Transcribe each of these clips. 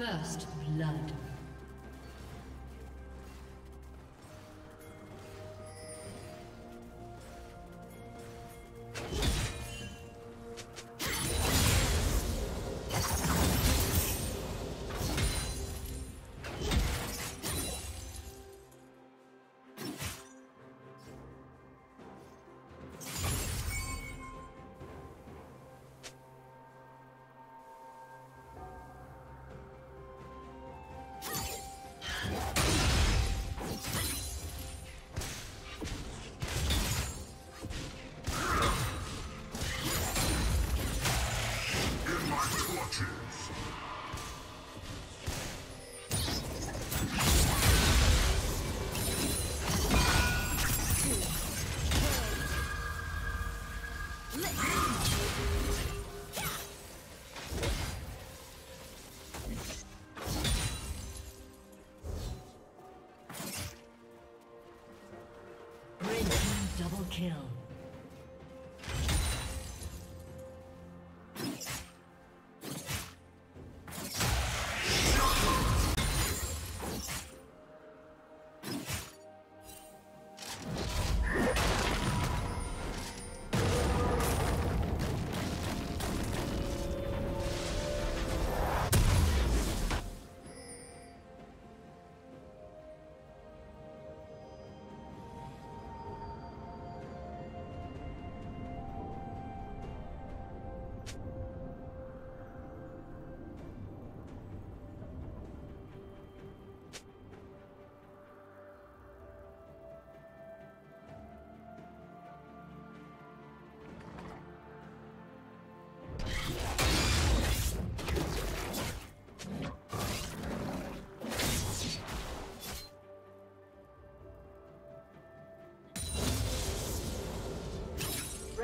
First blood.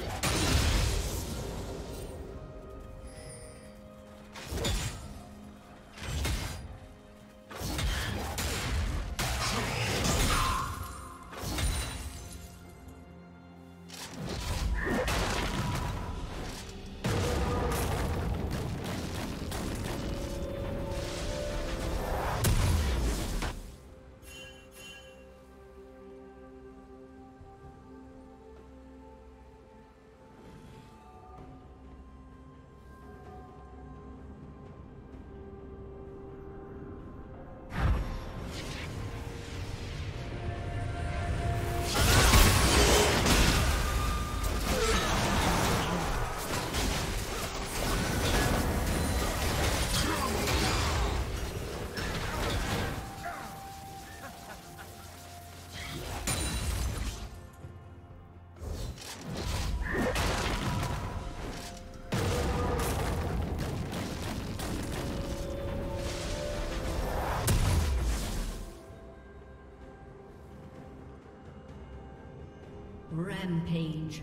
Yeah. Rampage.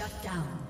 Shut down.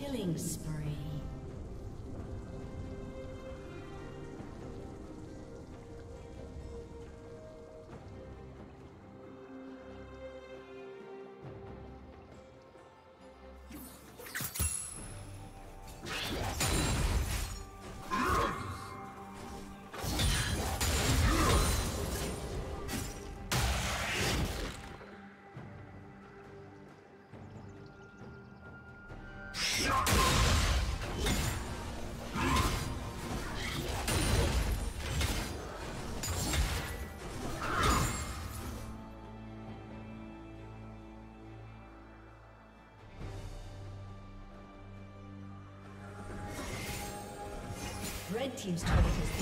Killing spree. Team's turret has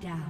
down.